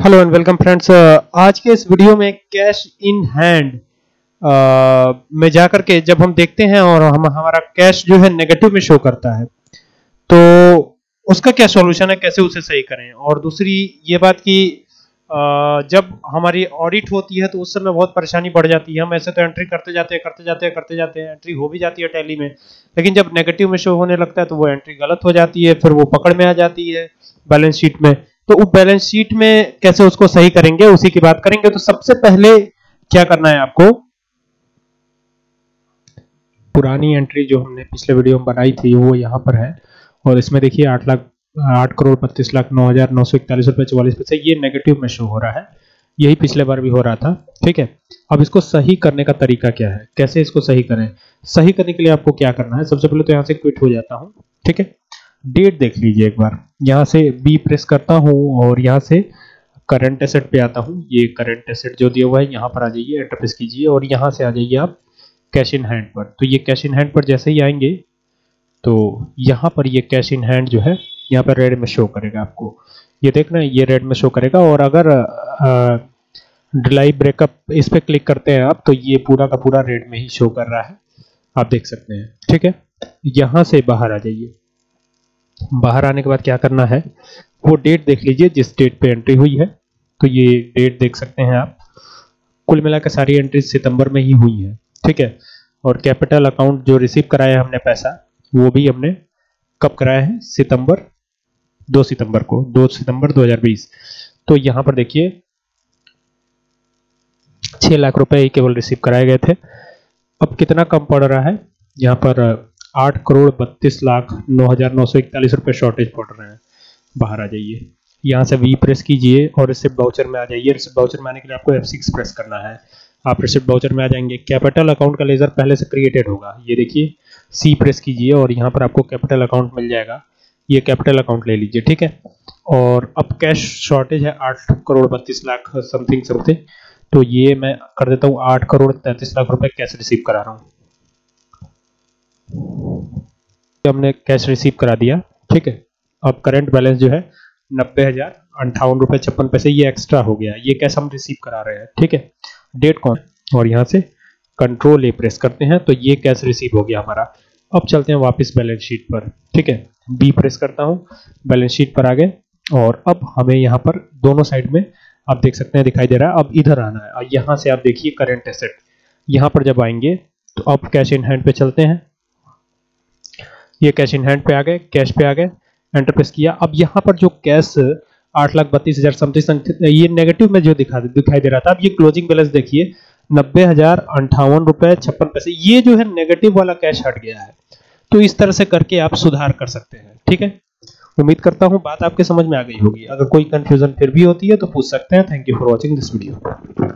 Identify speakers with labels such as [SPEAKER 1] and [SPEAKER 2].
[SPEAKER 1] Hello and welcome friends आज के इस वीडियो में कैश इन हैंड में जाकर के जब हम देखते हैं और हम हमारा कैश जो है नेगेटिव में शो करता है तो उसका क्या सॉल्यूशन है? कैसे उसे सही करें? और दूसरी ये बात कि uh, जब हमारी ऑडिट होती है तो उस समय बहुत परेशानी बढ़ जाती है। हम ऐसे तो एंट्री करते जाते हैं करते जाते हैं करते जाते हैं एंट्री हो भी जाती है टैली में। लेकिन जब नेगेटिव में शो होने लगता है तो वो एंट्री गलत हो जाती है फिर वो पकड़ में आ जाती है बैलेंस शीट में। तो उस बैलेंस शीट में कैसे उसको सही करेंगे, उसी की बात करेंगे। तो सबसे पहले क्या करना है आपको? पुरानी एंट्री जो हमने पिछले वीडियो में बनाई थी, वो यहाँ पर है। और इसमें देखिए, आठ लाख, आठ करोड़ बत्तीस लाख नौ हज़ार नौ सौ इकतालीस रुपए चौवालीस पैसे, ये नेगेटिव में शो हो रहा है। यही पिछले बार भी हो रहा था, ठीक है? अब इसको सही करने का तरीका क्या है? कैसे इसको सही करें? सही करने के लिए आपको क्या करना है? सबसे पहले तो यहाँ से क्विट हो जाता हूँ, ठीक है? डेट देख लीजिए एक बार। यहाँ से बी प्रेस करता हूँ और यहाँ से करंट एसेट पे आता हूँ। ये करंट एसेट जो दिया हुआ है, यहाँ पर आ जाइए एंटर प्रेस कीजिए और यहाँ से आ जाइए आप कैश इन हैंड पर। तो ये कैश इन हैंड पर जैसे ही आएँगे तो यहाँ पर ये कैश इन हैंड जो है, यहाँ पर रेड में शो करेगा आपको। ये देखना ये रेड में शो करेगा और अगर डिलाई ब्रेकअप इस पर क्लिक करते हैं आप तो ये पूरा का पूरा रेड में ही शो कर रहा है। आप देख सकते हैं, ठीक है? यहाँ से बाहर आ जाइए। बाहर आने के बाद क्या करना है? वो डेट देख लीजिए, जिस डेट पे एंट्री हुई है। तो ये डेट देख सकते हैं आप। कुल मिलाकर सारी एंट्री सितंबर में ही हुई है, ठीक है? और कैपिटल अकाउंट जो रिसीव कराया हमने पैसा, वो भी हमने कब कराया है? सितंबर, दो सितंबर को, दो सितंबर 2020 तो यहाँ पर देखिए, छह लाख रुपए ही केवल रिसीव कराए गए थे। अब कितना कम पड़ रहा है? यहाँ पर आठ करोड़ बत्तीस लाख नौ हज़ार नौ सौ इकतालीस रुपए शॉर्टेज पड़ रहे हैं। बाहर आ जाइए। यहाँ से वी प्रेस कीजिए और रिसिप्ट बाउचर में आ जाइए। रिसिप्ट बाउचर में आने के लिए आपको एफ़ सिक्स प्रेस करना है। आप रिसिप्ट बाउचर में आ जाएँगे। कैपिटल अकाउंट का लेजर पहले से क्रिएटेड होगा। ये देखिए सी प्रेस कीजिए और यहाँ पर आपको कैपिटल अकाउंट मिल जाएगा। ये कैपिटल अकाउंट ले लीजिए, ठीक है? और अब कैश शॉर्टेज है आठ करोड़ बत्तीस लाख समथिंग समथिंग तो ये मैं कर देता हूँ आठ करोड़ तैंतीस लाख रुपए कैश रिसीव करा रहा हूँ। हमने कैश रिसीव करा दिया, ठीक है? अब करंट बैलेंस जो है, नब्बे हज़ार अंठावन रुपए छप्पन पैसे, ये एक्स्ट्रा हो गया। ये कैश हम रिसीव करा रहे हैं, ठीक है? डेट कौन? और यहाँ से कंट्रोल ए प्रेस करते हैं तो ये कैश रिसीव हो गया हमारा। अब चलते हैं वापस बैलेंस शीट पर, ठीक है? बी प्रेस करता हूँ बैलेंस शीट पर आ गए, और अब हमें यहाँ पर दोनों साइड में आप देख सकते हैं, दिखाई दे रहा है, अब इधर आना है। यहाँ से आप देखिए करेंट एसेट यहाँ पर जब आएँगे तो अब कैश इन हैंड पे चलते हैं। ये कैश इन हैंड पे आ गए कैश पे आ गए एंटर प्रेस किया। अब यहाँ पर जो कैश आठ लाख बत्तीस हज़ार समथिंग ये नेगेटिव में जो दिखा, दिखाई दे रहा था, अब ये क्लोजिंग बैलेंस देखिए, नब्बे हज़ार अंठावन रुपए छप्पन पैसे, ये जो है नेगेटिव वाला कैश हट गया है। तो इस तरह से करके आप सुधार कर सकते हैं, ठीक है? उम्मीद करता हूँ बात आपके समझ में आ गई होगी। अगर कोई कंफ्यूजन फिर भी होती है तो पूछ सकते हैं। Thank you for watching this video